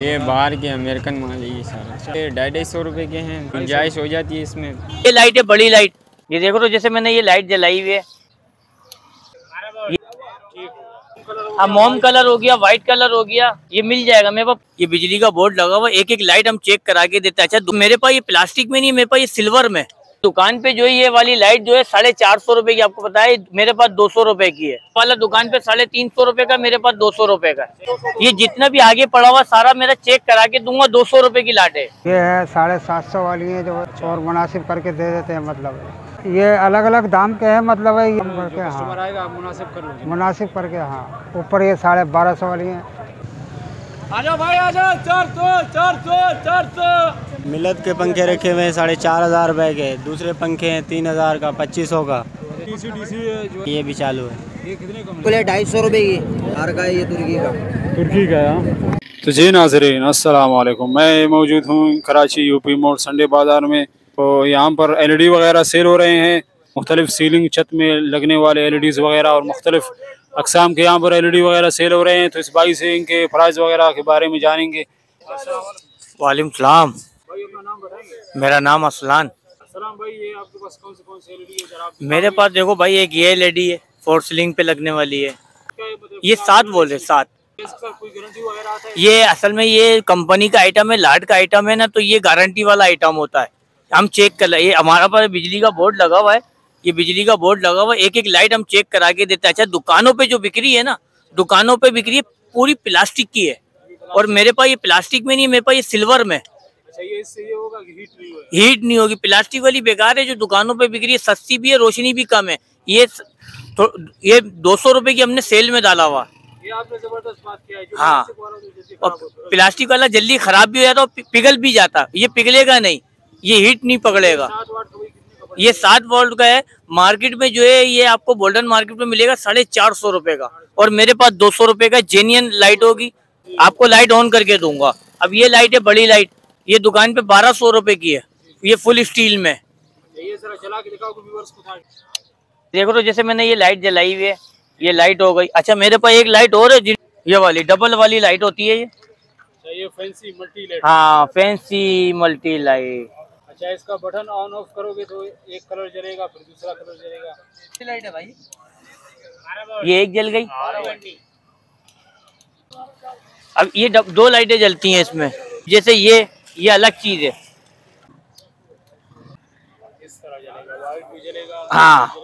ये बाहर के अमेरिकन माल है ये सारा। ये ढाई ढाई सौ रुपए के हैं, गुंजाइश हो जाती है इसमें। ये लाइट है, बड़ी लाइट। ये देखो तो जैसे मैंने ये लाइट जलाई हुई है। हाँ मोम कलर हो गया व्हाइट कलर हो गया, ये मिल जाएगा मेरे पास। ये बिजली का बोर्ड लगा हुआ एक एक लाइट हम चेक करा के देते हैं। अच्छा मेरे पास ये प्लास्टिक में नहीं मेरे पास ये सिल्वर में। दुकान पे जो है ये वाली लाइट जो है साढ़े चार सौ रुपये की आपको पता है मेरे पास दो सौ रुपए की है। वाला दुकान पे साढ़े तीन सौ रुपये का मेरे पास दो सौ रुपये का ये जितना भी आगे पड़ा हुआ सारा मेरा चेक करा के दूँगा दो सौ रुपए की लाट। है ये है साढ़े सात सौ वाली है जो और मुनासिब करके दे देते हैं मतलब। ये अलग अलग दाम के है मतलब है ये करके हाँ। मुनासिब करके हाँ। ऊपर ये साढ़े बारह सौ वाली है। मिलत के पंखे रखे हुए हैं साढ़े चार हज़ार रुपए के। दूसरे पंखे हैं तीन हज़ार का पच्चीस सौ का। ये भी चालू है। बोले ढाई सौ रुपए की। हार का ये तुर्की का। तुर्की का है। तो जी नाजरीन अस्सलाम वालेकुम मैं मौजूद हूँ कराची यूपी मोड़ संडे बाज़ार में। तो यहाँ पर एलईडी वगैरह सेल हो रहे हैं। मुख्तलिफ़ सीलिंग छत में लगने वाले एलईडीज़ वगैरह और मुख्तलिफ़ अकसाम के यहाँ पर एलईडी वगैरह सेल हो रहे हैं तो इस बाई से इनके प्राइस वगैरह के बारे में जानेंगे। वालेकुम सलाम। मेरा नाम असलान। मेरे पास देखो भाई एक ये एलईडी है फोर सीलिंग पे लगने वाली है। ये सात बोल रहे सात। ये असल में ये कंपनी का आइटम है लाट का आइटम है ना तो ये गारंटी वाला आइटम होता है। हम चेक कर ये हमारा पास बिजली का बोर्ड लगा हुआ है ये बिजली का बोर्ड लगा हुआ एक एक लाइट हम चेक करा के देते हैं। अच्छा दुकानों पे जो बिक्री है ना दुकानों पे बिक्री पूरी प्लास्टिक की है। और मेरे पास ये प्लास्टिक में नहीं है मेरे पास ये सिल्वर में। हीट नहीं होगी? प्लास्टिक वाली बेकार है जो दुकानों पे बिक्री है सस्ती भी है रोशनी भी कम है। ये तो ये दो सौ रुपए की हमने सेल में डाला हुआ। हाँ और प्लास्टिक वाला जल्दी खराब भी हो जाता और पिघल भी जाता ये पिघलेगा नहीं ये हीट नहीं पकड़ेगा। ये सात वोल्ट का है। मार्केट में जो है ये आपको गोल्डन मार्केट में मिलेगा साढ़े चार सौ रुपए का। और मेरे पास दो सौ रुपए का जेन्यन लाइट होगी। आपको लाइट ऑन करके दूँगा। अब ये लाइट है बड़ी लाइट ये दुकान पे बारह सौ रुपए की है। ये फुल स्टील में। देखो तो जैसे मैंने ये लाइट जलाई हुई है ये लाइट हो गई। अच्छा मेरे पास एक लाइट और है ये वाली डबल वाली लाइट होती है ये। ये फैंसी मल्टी लाइट हाँ फैंसी मल्टी लाइट अच्छा इसका बटन ऑन ऑफ़ करोगे तो एक कलर जलेगा फिर दूसरा कलर जलेगा। लाइट है भाई। ये एक जल गई। अब ये दो लाइटें जलती हैं इसमें। जैसे ये ये अलग चीज़ है। हाँ।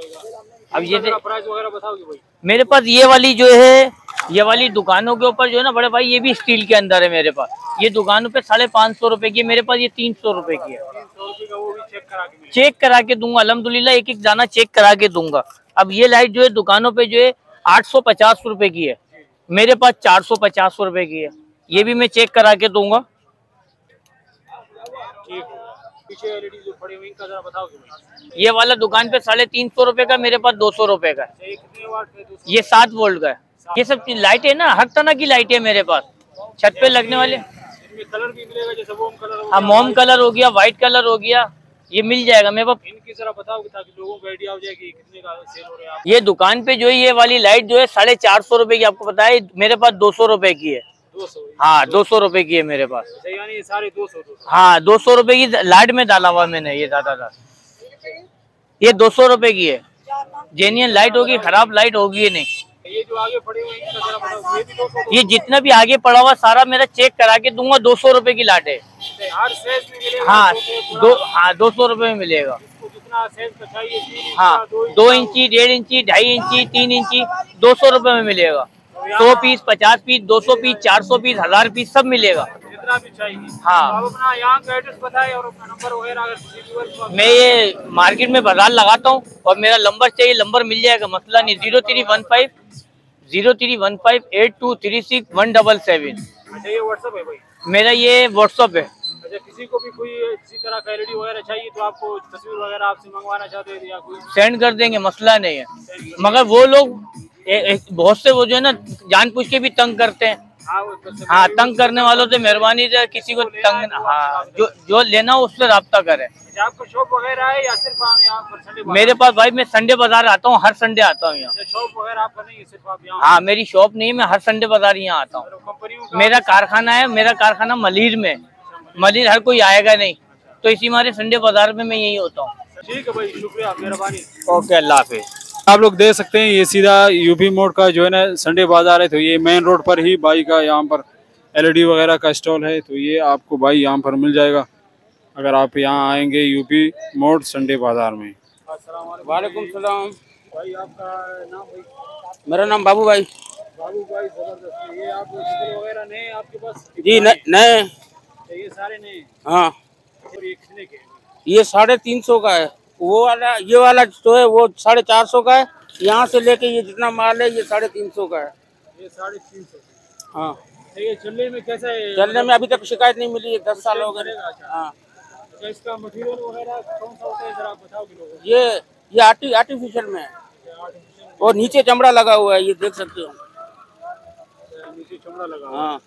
अब ये प्राइस वगैरह बताओगे भाई? मेरे पास ये वाली जो है ये वाली दुकानों के ऊपर जो है ना, बड़े भाई, ये भी स्टील के अंदर है मेरे पास। ये दुकानों पे साढ़े पाँच सौ रुपए की है, मेरे पास ये तीन सौ रुपए की है। चेक करा के दूँगा, अल्हम्दुलिल्लाह एक एक दाना चेक करा के दूँगा। अब ये लाइट जो है, दुकानों पे जो है, आठ सौ पचास रुपए की है। मेरे पास चार सौ पचास रुपए की है। ये भी मैं चेक करा के दूँगा। ये वाला दुकान पे साढ़े तीन सौ रुपए का, मेरे पास दो सौ रुपए का ये सात वोल्ट का है। ये सब लाइट है ना हर तरह की लाइट है मेरे पास। छत पे लगने वाले। कलर भी मिलेगा जैसे वोम कलर हो हाँ मोम कलर हो गया व्हाइट कलर हो गया ये मिल जाएगा। मेरे पास इनकी जरा बताओगे ताकि लोगों को आइडिया हो जाए कि कितने का सेल हो रहा है ये दुकान पे जो है ये वाली लाइट जो है साढ़े चार सौ रुपये की आपको पता है मेरे पास दो सौ रुपए की है। हाँ दो सौ रुपए की है मेरे पास। यानी सारे दो सौ हाँ दो सौ रुपए की लाइट में डाला हुआ मैंने ये दादा ज़्यादातर ये दो सौ रुपए की है। जेन्यन लाइट होगी खराब लाइट होगी नहीं। ये जो आगे पड़े हुए हैं ये जितना भी आगे पड़ा हुआ सारा मेरा चेक करा के दूँगा दो सौ रुपये की लाटे। है हाँ तो दो हाँ दो सौ रुपये में मिलेगा। हाँ दो इंच दो का, इंची डेढ़ इंची ढाई इंची तीन इंची दो सौ रुपये में मिलेगा। सौ पीस पचास पीस दो सौ पीस चार सौ पीस हज़ार पीस सब मिलेगा। जितना भी चाहिए। हाँ। तो आप अपना यहाँ का एड्रेस बताए और अपना नंबर वगैरह मैं ये मार्केट में बाज़ार लगाता हूँ और मेरा नंबर चाहिए नंबर मिल जाएगा मसला नहीं। Zero three one five zero three one five eight two three six one double seven अच्छा ये व्हाट्सअप है भाई? मेरा ये व्हाट्सअप है। अच्छा किसी को भी कोई किसी तरह का एलईडी वगैरह चाहिए तो आपको तस्वीर वगैरह आपसे मंगवाना चाहते हैं या कोई सेंड कर देंगे मसला नहीं है। मगर वो लोग बहुत से वो जो है ना जान पूछ के भी तंग करते हैं। हाँ तंग करने वालों से मेहरबानी से किसी को तंग हाँ जो जो लेना हो उससे रब्ता करे। आपका शॉप वगैरह है या सिर्फ़ आप मेरे पास भाई मैं संडे बाज़ार आता हूँ हर संडे आता हूँ यहाँ। शॉप वगैरह आपका नहीं है सिर्फ़ आप यहाँ हाँ मेरी शॉप नहीं है मैं हर संडे बाज़ार यहाँ आता हूँ। मेरा कारखाना है मेरा कारखाना मलिर में। मलिर हर कोई आएगा नहीं। तो इसी मारे संडे बाज़ार में मैं यही होता हूँ। ठीक है भाई शुक्रिया मेहरबानी। ओके अल्लाह हाफिज। आप लोग देख सकते हैं ये सीधा यूपी मोड़ का जो है ना संडे बाज़ार है तो ये मेन रोड पर ही बाई का यहाँ पर एलईडी वगैरह का स्टॉल है तो ये आपको भाई यहाँ पर मिल जाएगा। अगर आप यहाँ आएँगे यूपी मोड़ संडे बाज़ार में। वालेकुम सलाम। भाई आपका नाम भाई? मेरा नाम बाबू भाई। बाबू भाई ज़बरदस्त। ये आप वगैरह नए आपके पास? जी न- नए ये सारे नए हाँ? और ये कितने के ये साढ़े तीन सौ का है। वो वाला ये वाला जो है वो साढ़े चार सौ का है। यहाँ से लेके ये जितना माल है ये साढ़े तीन सौ का है। ये साढ़े तीन सौ हाँ। तो ये चलने में कैसा है? चलने में अभी तक शिकायत नहीं मिली है दस साल हो गए। हाँ। अच्छा इसका मटेरियल वगैरह कौन सा होता है जरा बताओगे लोगों ये ये आर्टी आर्टिफिशियल में है। और नीचे चमड़ा लगा हुआ है ये देख सकते हो। नीचे चमड़ा लगा हुआ हाँ।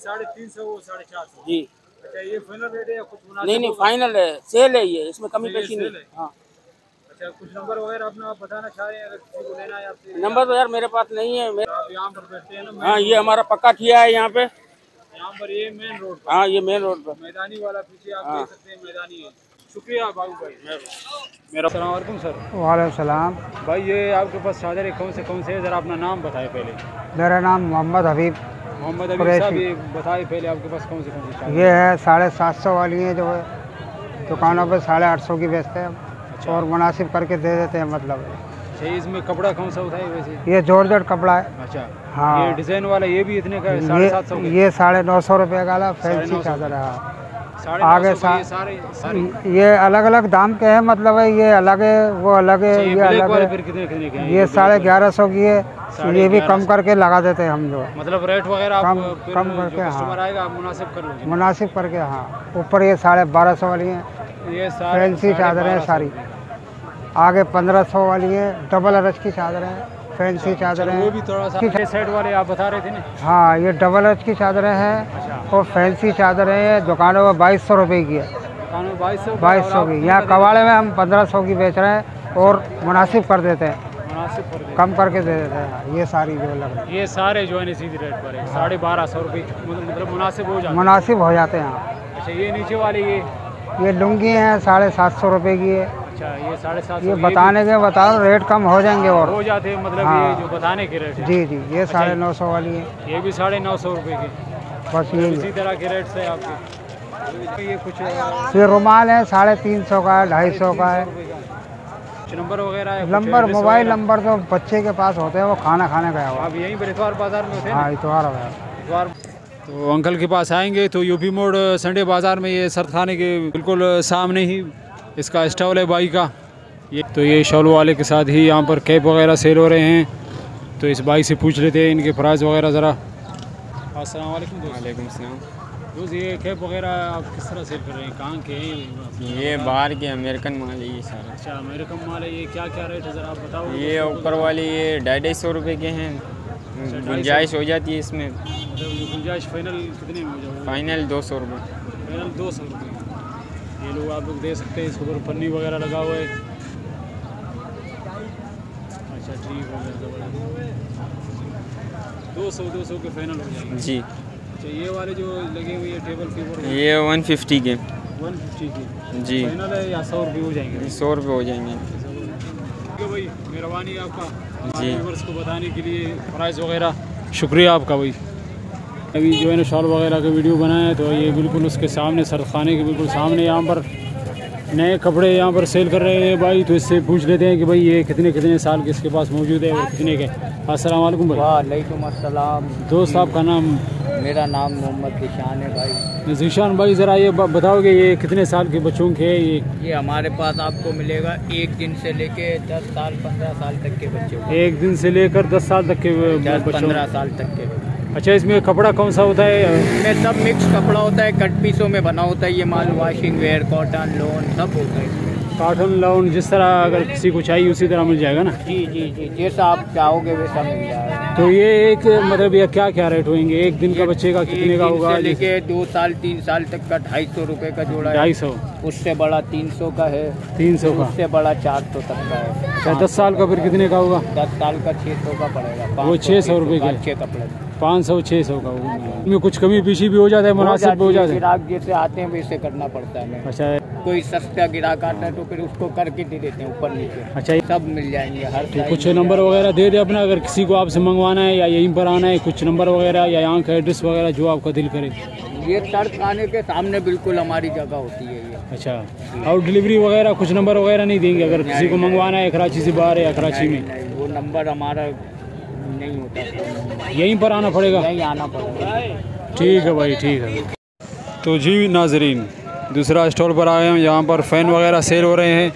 साढ़े तीन सौ साढ़े चार सौ। जी। अच्छा ये फाइनल रेट है कुछ नहीं नहीं फाइनल है। सेल है ये इसमें कमी पेशी नहीं। है। अच्छा कुछ नंबर वगैरह अपना आप बताना चाह रहे हैं अगर किसी को लेना है आपसे नंबर तो यार मेरे पास नहीं है आप यहाँ पर बैठते हैं ना हाँ ये हमारा पक्का ठिया है यहाँ पे। यहाँ पर ये मेन रोड पर। हाँ ये मेन रोड पर। मैदानी वाला पीछे आप हाँ। देख सकते हैं मैदानी है। शुक्रिया बाबू भाई। मेरा सलामकुम सर। वालेकुम सलाम। भाई ये आपके पास चादर कौन से कौन से है? जरा अपना नाम बताए पहले। मेरा नाम मोहम्मद हबीब। मोहम्मद अभी ये पहले आपके पास कौन से कौन से ये है साढ़े सात सौ वाली है जो है दुकानों पे साढ़े आठ सौ की बेचते हैं। अच्छा। और मुनासिब करके दे देते हैं मतलब। अच्छा इसमें कपड़ा कौन सा होता है वैसे? ये जोड़ कपड़ा है। अच्छा। हाँ। ये डिज़ाइन वाला ये भी इतने का है साढ़े सात सौ ये साढ़े नौ सौ रुपये का वाला फैंसी चादर है। आगे सारे सारे? ये अलग अलग दाम के हैं मतलब है ये अलग है वो अलग है अच्छा, ये अलग है। ये साढ़े ग्यारह सौ की है। ये भी कम करके लगा देते हैं हम जो मतलब रेट वगैरह कम- कम करके, हाँ। आएगा मुनासिब कर लोगे मुनासिब करके हाँ। ऊपर ये साढ़े बारह सौ वाली हैं। ये सारे फैंसी चादरें सौ। सारी। आगे पंद्रह सौ वाली है डबल अरज की चादरें फैंसी चादरें। वो भी थोड़ा सा ये वाले आप बता रहे थे ना? हाँ ये डबल अरज की चादरें हैं और फैंसी चादरें हैं दुकानों में बाईस सौ रुपये की है। बाईस सौ की यहाँ कबाड़े में हम पंद्रह सौ की बेच रहे हैं और मुनासिब कर देते हैं। कम करके दे देते हैं। ये सारी जो लग ये सारे जो है सीधी रेट पर है। साढ़े बारह सौ रुपये मतलब मुनासिब हो जाता है। मुनासिब हो जाते हैं। अच्छा ये नीचे वाले ये? ये लुंगी हैं साढ़े सात सौ रुपये की है। अच्छा ये साढ़े सात ये बताने के बताओ रेट कम हो जाएँगे और हो जाते हैं मतलब हाँ। ये जो बताने के रेट जी जी ये साढ़े नौ सौ वाली है। ये भी साढ़े नौ सौ रुपये की। बस यही इसी तरह के रेट से आपके। ये कुछ ये रुमाल है साढ़े तीन सौ का है ढाई सौ का है। नंबर वगैरह है नंबर मोबाइल नंबर तो बच्चे के पास होते हैं वो खाना खाने गया हुआ आप यहीं पर इतवार बाज़ार में होते हैं हाँ इतवार हो इतवार। तो अंकल के पास आएँगे तो यूपी मोड़ संडे बाज़ार में ये सरखाने के बिल्कुल सामने ही इसका स्टॉल है बाई का। ये तो ये शॉल वाले के साथ ही यहाँ पर कैप वगैरह सेल हो रहे हैं। तो इस बाई से पूछ लेते हैं इनके प्राइस वगैरह ज़रा। अस्सलाम वालेकुम ये कैप वगैरह आप किस तरह सेल कर रहे? हैं कहाँ के हैं? ये बाहर के अमेरिकन माल है ये सारा। अच्छा अमेरिकन माल है ये क्या क्या रेट है? ज़रा आप बताओ। ये ऊपर वाले ये ढाई ढाई सौ रुपये के हैं। गुंजाइश हो जाती है इसमें। मतलब गुंजाइश फाइनल कितने में हो जाएगा? फाइनल दो सौ रुपये फाइनल दो सौ रुपये ये लोग आप लोग दे सकते हैं इसके ऊपर पन्नी वगैरह लगा हुआ है। अच्छा ठीक हो गया दो सौ दो सौ के फाइनल हो जाएँगे। जी। अच्छा ये वाले जो लगे हुए हैं टेबल फीवर ये वन फिफ्टी के। 150 के। जी। फाइनल है या सौ रुपये हो जाएँगे? सौ रुपये हो जाएँगे। भाई? मेहरबानी आपका। जी। व्यूवर्स को बताने के लिए प्राइस वगैरह। शुक्रिया आपका भाई। अभी जो है ना शॉल वगैरह का वीडियो बनाया है तो ये बिल्कुल उसके सामने सरखाने के बिल्कुल सामने यहाँ पर नए कपड़े यहाँ पर सेल कर रहे हैं भाई तो इससे पूछ लेते हैं कि भाई ये कितने कितने साल के इसके पास मौजूद है और कितने के। अस्सलाम वालेकुम भाई। वालेकुम अस्सलाम। दोस्त आपका नाम? मेरा नाम मोहम्मद किशान है भाई। जीशान भाई ज़रा ये बताओगे ये कितने साल के बच्चों के ये? ये हमारे पास आपको मिलेगा एक दिन से लेके दस साल पंद्रह साल तक के बच्चे। एक दिन से लेकर दस साल तक के पंद्रह साल तक के। अच्छा इसमें कपड़ा कौन सा होता है? इसमें सब मिक्स कपड़ा होता है कट पीसों में बना होता है ये माल वॉशिंग वेयर कॉटन लोन सब होता है। कॉटन लोन जिस तरह अगर किसी को चाहिए उसी तरह मिल जाएगा ना? जी जी जी जैसा आप चाहोगे वैसा मिल जाएगा। तो ये एक मतलब ये क्या क्या रेट होंगे? एक दिन का बच्चे का कितने का होगा से लेके दो साल तीन साल तक का ढाई सौ रूपए का जोड़ा ढाई सौ? उससे बड़ा तीन सौ का है। तीन सौ का? उससे बड़ा चार सौ तक का है। अच्छा दस साल का फिर कितने का होगा? दस साल का छह सौ का पड़ेगा वो 500 600 रुपए का। अच्छे कपड़े पाँच सौ छः सौ का होगा। कुछ कमी पीछी भी हो जाता है मुनासिब हो जाता है। ग्राहक जैसे आते हैं वैसे करना पड़ता है। अच्छा। कोई सस्ता ग्राहक आता है तो फिर उसको करके दे देते हैं ऊपर नीचे। अच्छा। सब मिल जाएँगे हर तो कुछ नंबर वगैरह दे दे अपना अगर किसी को आपसे मंगवाना है या यहीं पर आना है कुछ नंबर वगैरह या यहाँ का एड्रेस वगैरह जो आपका दिल करे। ये सड़क आने के सामने बिल्कुल हमारी जगह होती है ये। अच्छा। और डिलीवरी वगैरह कुछ नंबर वगैरह नहीं देंगे अगर किसी को मंगवाना है कराची से बाहर या कराची में। वो नंबर हमारा नहीं होता। यहीं पर आना पड़ेगा? यहीं आना पड़ेगा। ठीक है भाई ठीक है। तो जी नाजरीन दूसरा स्टॉल पर आए हैं। यहाँ पर फ़ैन वगैरह सेल हो रहे हैं।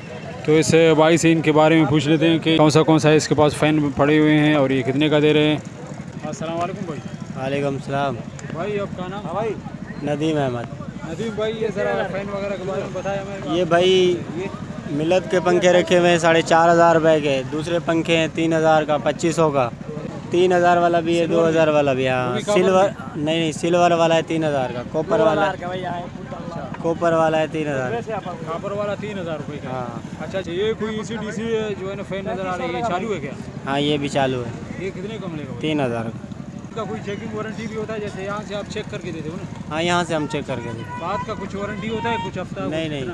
तो इस भाई से इनके बारे में पूछ लेते हैं कि कौन सा कौन सा इसके पास फ़ैन पड़े हुए हैं और ये कितने का दे रहे हैं। अस्सलाम वालेकुम भाई। वालेकुम सलाम। भाई आपका नाम भाई नदीम अहमद। नदीम भाई ये ज़रा फ़ैन वगैरह के बारे में बताया ये भाई मिलत के पंखे रखे हुए हैं साढ़े चार हज़ार रुपए के। दूसरे पंखे हैं तीन हज़ार का पच्चीस सौ का। तीन हज़ार वाला भी है दो हज़ार वाला भी हाँ। सिल्वर नहीं नहीं सिल्वर वाला है तीन हज़ार का कॉपर वाला। कॉपर वाला। है तीन हज़ार। कापर वाला तीन हज़ार रुपये का हाँ। अच्छा अच्छा ये कोई इसी डी सी जो है ना फ़ैन नज़र आ रही है चालू है क्या? हाँ ये भी चालू है। ये कितने का मिलेगा तीन हज़ार। का कोई चेकिंग वारंटी भी होता है जैसे यहाँ से आप चेक करके देते हो ना? हाँ यहाँ से हम चेक करके देते बात का कुछ वारंटी होता है कुछ हफ़्ता नहीं नहीं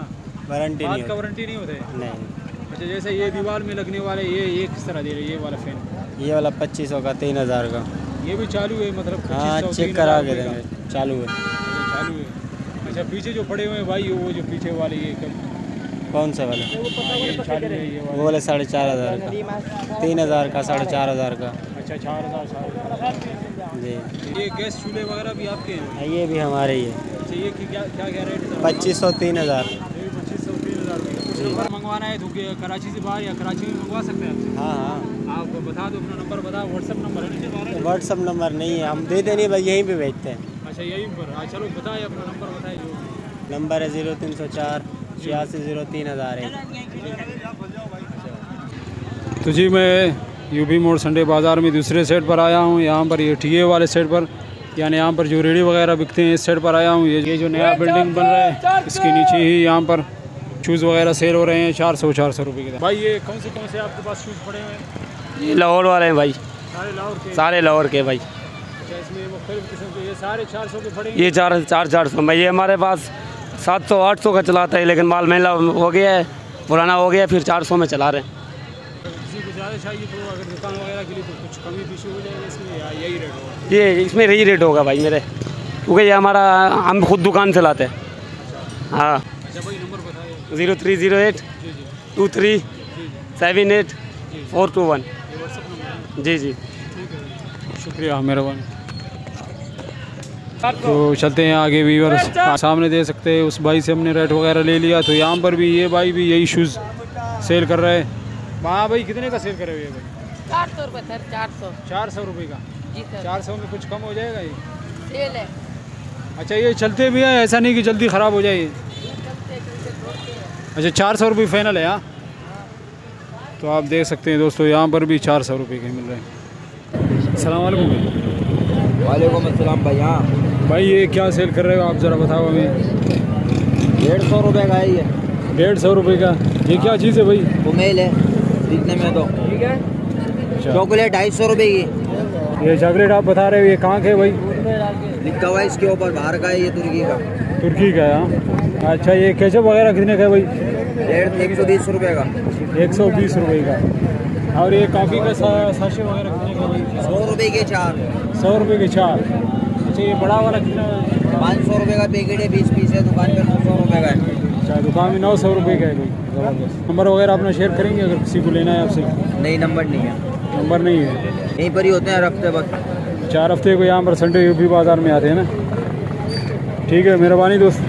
वारंटी नहीं वारंटी नहीं होता है? नहीं। अच्छा जैसे ये दीवार में लगने वाले ये ये किस तरह दे रहे हैं ये वाला फ़ैन ये वाला पच्चीस सौ का तीन हज़ार का। ये भी चालू है मतलब हाँ चेक करा के देंगे चालू है। चालू है। अच्छा पीछे जो पड़े हुए हैं भाई वो जो पीछे वाले ये कब कौन सा वाला? वो वाला वाला साढ़े चार हज़ार का। तीन हज़ार का साढ़े चार हज़ार का। अच्छा चार हज़ार चार जी। ये गैस चूल्हे वगैरह भी आपके हैं? हाँ, ये भी हमारे ही है। अच्छा ये क्या क्या क्या रेट है पच्चीस सौ तीन हज़ार ये पच्चीस सौ तीन हज़ार रुपये का। कुछ नंबर मंगवाना है तो कराची से बाहर या कराची में मंगवा सकते हैं आपसे? हाँ हाँ। आप बता दो अपना नंबर बताओ व्हाट्सअप नंबर है व्हाट्सअप नंबर नहीं है हम देते नहीं भाई यहीं पर भेजते हैं। अच्छा यहीं पर। हाँ चलो बताइए अपना नंबर बताइए जो। नंबर है ज़ीरो तीन सौ चार छियासी ज़ीरो तीन हज़ार एक। तो जी मैं यूपी मोड़ संडे बाज़ार में दूसरे सेट पर आया हूँ यहाँ पर ये टीए वाले सेट पर यानी यहाँ पर जो रेडी वगैरह बिकते हैं इस सेट पर आया हूँ। ये ये जो नया बिल्डिंग बन रहा है इसके नीचे ही यहाँ पर शूज़ वगैरह सेल हो रहे हैं चार सौ चार सौ रुपये के भाई ये कौन से कौन से आपके पास शूज़ पड़े हुए हैं? ये लाहौर वाले हैं भाई। सारे लाहौर के? सारे लाहौर के भाई। अच्छा इसमें मुख्तलिफ़ किस्म के ये सारे चार सौ के पड़े ये चार चार चार सौ। में ये हमारे पास सात सौ आठ सौ का चलाता है लेकिन माल महँगा हो गया है पुराना हो गया फिर चार सौ में चला रहे हैं। अगर किसी को ज़्यादा चाहिए तो अगर दुकान वगैरह के लिए तो कुछ कमी पीछे हो जाएगा इसमें या इसमें यही रेट होगा भाई मेरे क्योंकि ये हमारा हम खुद दुकान चलाते हैं। हाँ। ज़ीरो थ्री ज़ीरो एट जी जी two three seven eight four two one. ये जी जी। शुक्रिया मेहरबानी तो चलते हैं आगे वीवर सामने दे सकते हैं उस भाई से हमने रेट वगैरह ले लिया तो यहाँ पर भी ये भाई भी यही शूज़ सेल कर रहे हैं। हाँ भाई कितने का सेल करे हुए हैं भाई? चार सौ रुपये सर चार सौ। चार सौ रुपये का? जी सर। चार सौ में कुछ कम हो जाएगा ये? सेल है। अच्छा ये चलते भी हैं ऐसा नहीं कि जल्दी ख़राब हो जाए ये। अच्छा चार सौ रुपये फाइनल है यहाँ तो आप देख सकते हैं दोस्तों यहाँ पर भी चार सौ रुपये के मिल रहे हैं। सलामकुम भाई वालेकुम अस्सलाम भाई हाँ। भाई ये क्या सेल कर रहे हो आप ज़रा बताओ हमें। डेढ़ सौ रुपये का है ये। डेढ़ सौ रुपये का? ये क्या चीज़ है भाई? कुमेल है दिखने में तो। अच्छा। चॉकलेट ढाई सौ रुपये की। ये चॉकलेट आप बता रहे हो ये कहाँ के भाई? लिखा हुआ है इसके ऊपर बाहर का है ये तुर्की का। तुर्की का है। हाँ? अच्छा ये केचप वगैरह कितने का है भाई? एक सौ बीस रुपये का। एक सौ बीस रुपये का। और ये कॉफ़ी का सा, साशे वगैरह कितने का भाई? सौ रुपये के चार। सौ रुपये के चार। अच्छा ये बड़ा वाला कितना पाँच सौ रुपये का पैकेट है बीस पीस है दुकान पे नौ सौ रुपये का है। अच्छा दुकान में नौ सौ रुपये का है भाई। ज़बरदस्त। नंबर वगैरह अपना शेयर करेंगे अगर किसी को लेना है आपसे? नहीं नंबर नहीं है। नंबर नहीं है? यहीं पर ही होते हैं हफ़्ते वक्त चार हफ़्ते को यहाँ पर संडे यूपी बाज़ार में आते हैं ना? ठीक है मेहरबानी दोस्त।